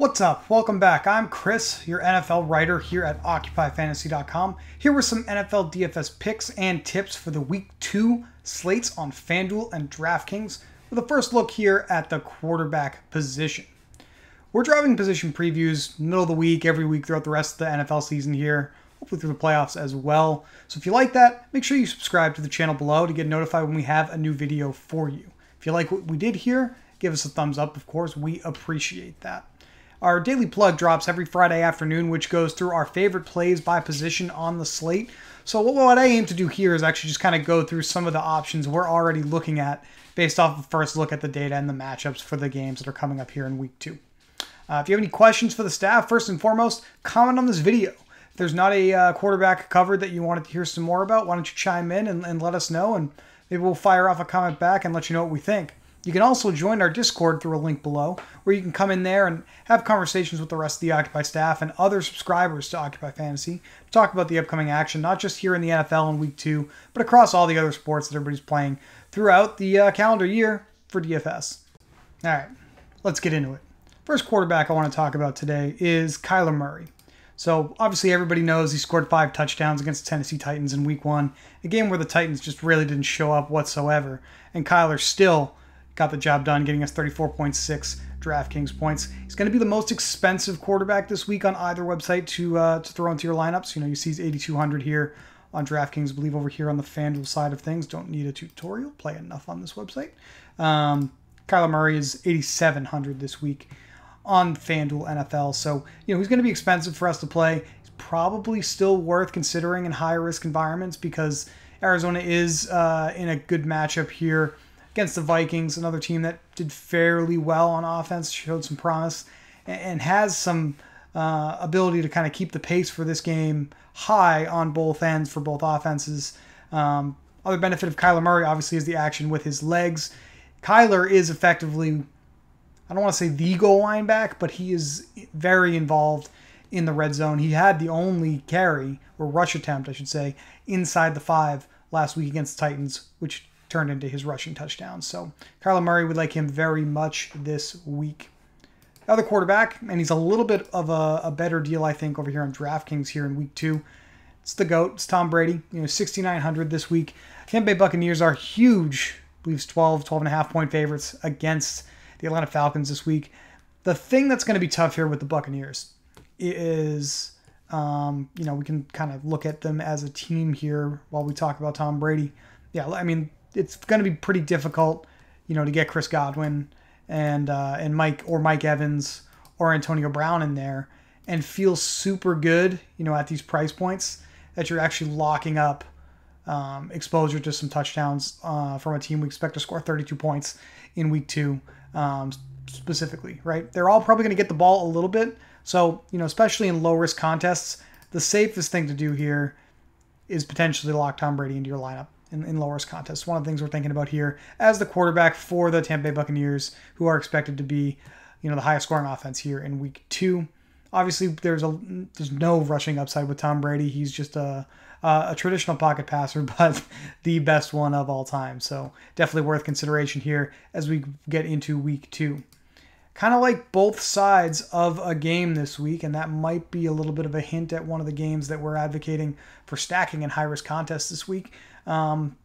What's up? Welcome back. I'm Chris, your NFL writer here at OccupyFantasy.com. Here with some NFL DFS picks and tips for the Week 2 slates on FanDuel and DraftKings, with a first look here at the quarterback position. We're driving position previews middle of the week, every week throughout the rest of the NFL season here, hopefully through the playoffs as well. So if you like that, make sure you subscribe to the channel below to get notified when we have a new video for you. If you like what we did here, give us a thumbs up, of course. We appreciate that. Our daily plug drops every Friday afternoon, which goes through our favorite plays by position on the slate. So what I aim to do here is actually just kind of go through some of the options we're already looking at based off of first look at the data and the matchups for the games that are coming up here in week two. Uh, if you have any questions for the staff, first and foremost, comment on this video. If there's not a uh, quarterback covered that you wanted to hear some more about, why don't you chime in and, and let us know, and maybe we'll fire off a comment back and let you know what we think. You can also join our Discord through a link below, where you can come in there and have conversations with the rest of the Occupy staff and other subscribers to Occupy Fantasy to talk about the upcoming action, not just here in the NFL in week two, but across all the other sports that everybody's playing throughout the uh, calendar year for DFS. All right, let's get into it. First quarterback I want to talk about today is Kyler Murray. So obviously everybody knows he scored five touchdowns against the Tennessee Titans in week one, a game where the Titans just really didn't show up whatsoever. And Kyler still got the job done, getting us 34.6 DraftKings points. He's going to be the most expensive quarterback this week on either website to uh, to throw into your lineups. You know, you see 8,200 here on DraftKings. I believe over here on the FanDuel side of things. Don't need a tutorial. Play enough on this website. Um, Kyler Murray is 8,700 this week on FanDuel NFL. So, you know, he's going to be expensive for us to play. He's probably still worth considering in high risk environments because Arizona is uh, in a good matchup here against the Vikings, another team that did fairly well on offense, showed some promise, and has some uh, ability to kind of keep the pace for this game high on both ends for both offenses. Um, other benefit of Kyler Murray, obviously, is the action with his legs. Kyler is effectively, I don't want to say the goal line back, but he is very involved in the red zone. He had the only carry, or rush attempt, I should say, inside the five last week against the Titans, which turned into his rushing touchdowns. So Kyler Murray would like him very much this week. Other quarterback, and he's a little bit of a, a better deal, I think, over here on DraftKings here in week two. It's the GOAT. It's Tom Brady. You know, 6,900 this week. Tampa Bay Buccaneers are huge, I believe 12, 12 and a half point favorites against the Atlanta Falcons this week. The thing that's going to be tough here with the Buccaneers is, um, you know, we can kind of look at them as a team here while we talk about Tom Brady. Yeah, I mean, it's going to be pretty difficult, you know, to get Chris Godwin and uh, and Mike or Mike Evans or Antonio Brown in there and feel super good, you know, at these price points that you're actually locking up um, exposure to some touchdowns uh, from a team we expect to score 32 points in week two um, specifically, right? They're all probably going to get the ball a little bit. So, you know, especially in low risk contests, the safest thing to do here is potentially lock Tom Brady into your lineup in, in low risk contests. One of the things we're thinking about here as the quarterback for the Tampa Bay Buccaneers, who are expected to be, you know, the highest scoring offense here in week two. Obviously, there's a there's no rushing upside with Tom Brady. He's just a a traditional pocket passer, but the best one of all time. So definitely worth consideration here as we get into week two. Kind of like both sides of a game this week, and that might be a little bit of a hint at one of the games that we're advocating for stacking in high risk contests this week. Um,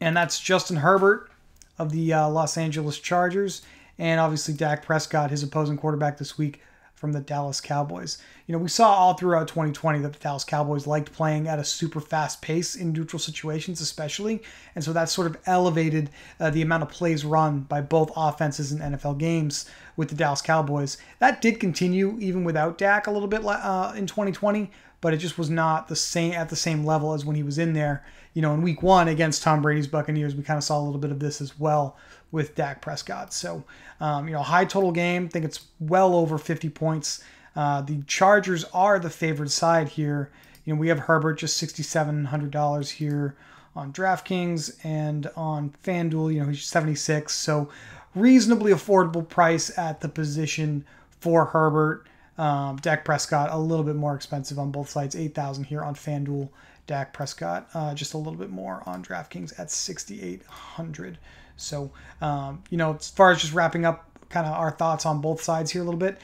and that's Justin Herbert of the uh, Los Angeles Chargers, and obviously Dak Prescott, his opposing quarterback this week from the Dallas Cowboys. You know, we saw all throughout 2020 that the Dallas Cowboys liked playing at a super fast pace in neutral situations, especially. And so that sort of elevated uh, the amount of plays run by both offenses in NFL games with the Dallas Cowboys. That did continue even without Dak a little bit uh, in 2020, but it just was not the same at the same level as when he was in there. You know, in week one against Tom Brady's Buccaneers, we kind of saw a little bit of this as well with Dak Prescott. So, um, you know, high total game. I think it's well over 50 points. Uh, the Chargers are the favored side here. You know, we have Herbert just $6,700 here on DraftKings and on FanDuel. You know, he's 76. So, reasonably affordable price at the position for Herbert. Um, Dak Prescott a little bit more expensive on both sides, eight thousand here on FanDuel. Dak Prescott uh, just a little bit more on DraftKings at sixty eight hundred. So um, you know, as far as just wrapping up kind of our thoughts on both sides here a little bit,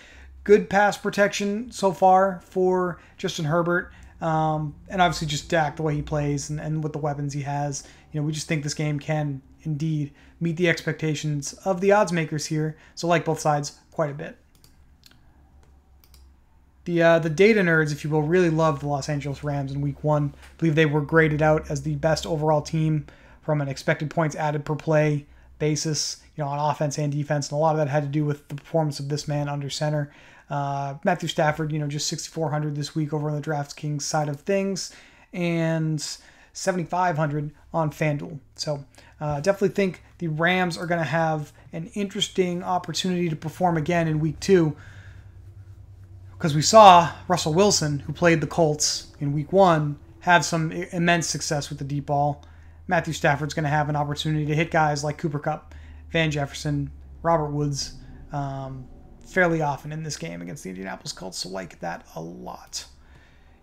good pass protection so far for Justin Herbert. Um, and obviously just Dak, the way he plays and, and with the weapons he has. You know, we just think this game can indeed meet the expectations of the odds makers here. So like both sides quite a bit. The, uh, the data nerds, if you will, really love the Los Angeles Rams in week one. I believe they were graded out as the best overall team from an expected points added per play basis, you know, on offense and defense. And a lot of that had to do with the performance of this man under center. Uh, Matthew Stafford, you know, just 6,400 this week over on the DraftKings side of things, and 7,500 on FanDuel. So uh, definitely think the Rams are going to have an interesting opportunity to perform again in week two. Because we saw Russell Wilson, who played the Colts in week one, have some immense success with the deep ball. Matthew Stafford's going to have an opportunity to hit guys like Cooper Kupp, Van Jefferson, Robert Woods, um, fairly often in this game against the Indianapolis Colts. So like that a lot.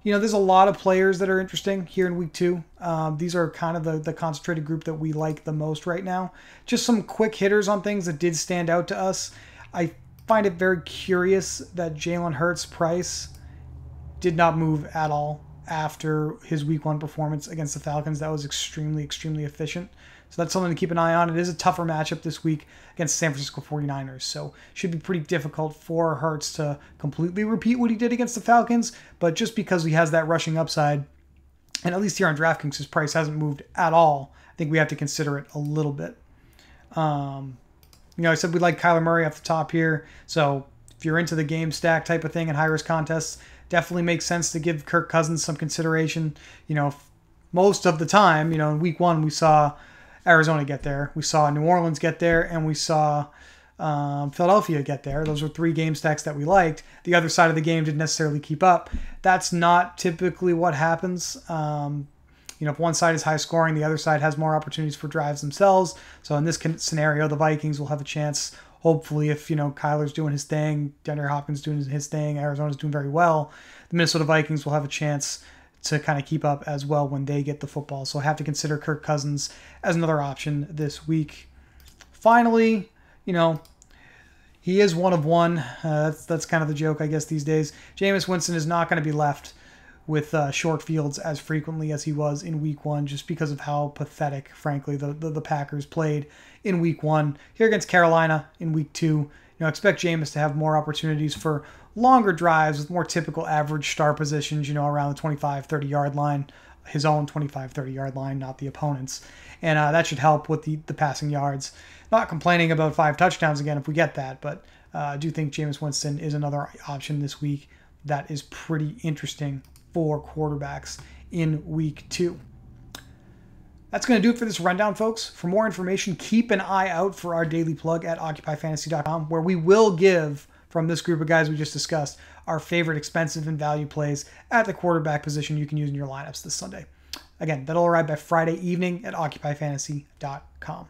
You know, there's a lot of players that are interesting here in week two. Um, these are kind of the, the concentrated group that we like the most right now. Just some quick hitters on things that did stand out to us. I find it very curious that Jalen Hurts' price did not move at all after his week one performance against the Falcons. That was extremely, extremely efficient. So that's something to keep an eye on. It is a tougher matchup this week against the San Francisco 49ers. So should be pretty difficult for Hurts to completely repeat what he did against the Falcons. But just because he has that rushing upside, and at least here on DraftKings, his price hasn't moved at all, I think we have to consider it a little bit. Um, you know, I said we like Kyler Murray off the top here. So if you're into the game stack type of thing and high risk contests, definitely makes sense to give Kirk Cousins some consideration. You know, most of the time, you know, in week one, we saw Arizona get there, we saw New Orleans get there, and we saw um, Philadelphia get there. Those were three game stacks that we liked. The other side of the game didn't necessarily keep up. That's not typically what happens. Um, you know, if one side is high scoring, the other side has more opportunities for drives themselves. So in this scenario, the Vikings will have a chance. Hopefully, if you know Kyler's doing his thing, DeAndre Hopkins doing his thing, Arizona's doing very well, the Minnesota Vikings will have a chance to kind of keep up as well when they get the football. So I have to consider Kirk Cousins as another option this week. Finally, you know, he is one of one. Uh, that's that's kind of the joke, I guess, these days. Jameis Winston is not going to be left with uh, short fields as frequently as he was in Week One, just because of how pathetic, frankly, the, the the Packers played in Week One. Here against Carolina in Week Two, you know, expect Jameis to have more opportunities for longer drives with more typical average star positions, you know, around the 25, 30 yard line, his own 25, 30 yard line, not the opponent's. And uh, that should help with the, the passing yards. Not complaining about five touchdowns again if we get that, but uh, I do think Jameis Winston is another option this week that is pretty interesting for quarterbacks in week two. That's going to do it for this rundown, folks. For more information, keep an eye out for our daily plug at occupyfantasy.com, where we will give from this group of guys we just discussed our favorite expensive and value plays at the quarterback position you can use in your lineups this Sunday. Again, that'll arrive by Friday evening at occupyfantasy.com.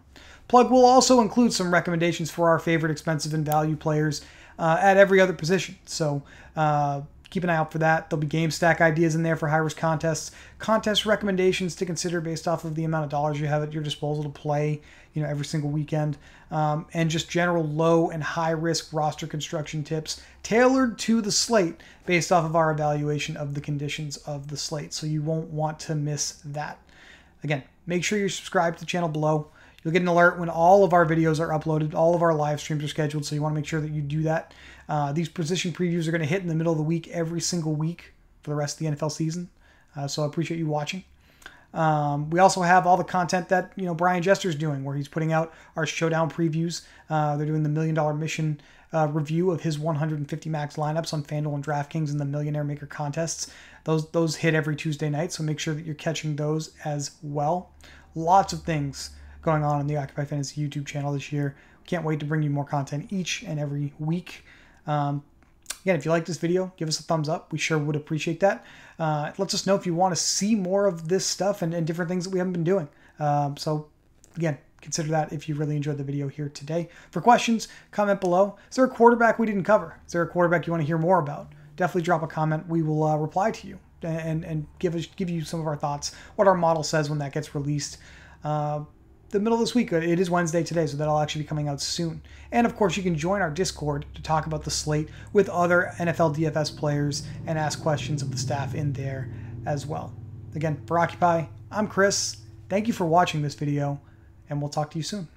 Plug will also include some recommendations for our favorite expensive and value players uh, at every other position. So, uh, keep an eye out for that. There'll be game stack ideas in there for high risk contests, contest recommendations to consider based off of the amount of dollars you have at your disposal to play, you know, every single weekend, um, and just general low and high risk roster construction tips tailored to the slate based off of our evaluation of the conditions of the slate. So you won't want to miss that. Again, make sure you're subscribed to the channel below. You'll get an alert when all of our videos are uploaded. All of our live streams are scheduled, so you want to make sure that you do that. Uh, these position previews are going to hit in the middle of the week every single week for the rest of the NFL season. Uh, so I appreciate you watching. Um, we also have all the content that you know Brian Jester's is doing, where he's putting out our showdown previews. Uh, they're doing the Million Dollar Mission uh, review of his 150 max lineups on FanDuel and DraftKings and the Millionaire Maker contests. Those those hit every Tuesday night, so make sure that you're catching those as well. Lots of things going on in the Occupy Fantasy YouTube channel this year. Can't wait to bring you more content each and every week. Um, again, if you like this video, give us a thumbs up. We sure would appreciate that. Uh, lets us know if you want to see more of this stuff and, and different things that we haven't been doing. Um, so, again, consider that if you really enjoyed the video here today. For questions, comment below. Is there a quarterback we didn't cover? Is there a quarterback you want to hear more about? Definitely drop a comment. We will uh, reply to you and, and give us give you some of our thoughts, what our model says when that gets released. Uh, the middle of this week. Uh, it is Wednesday today, so that'll actually be coming out soon. And of course, you can join our Discord to talk about the slate with other NFL DFS players and ask questions of the staff in there as well. Again, for Occupy, I'm Chris. Thank you for watching this video, and we'll talk to you soon.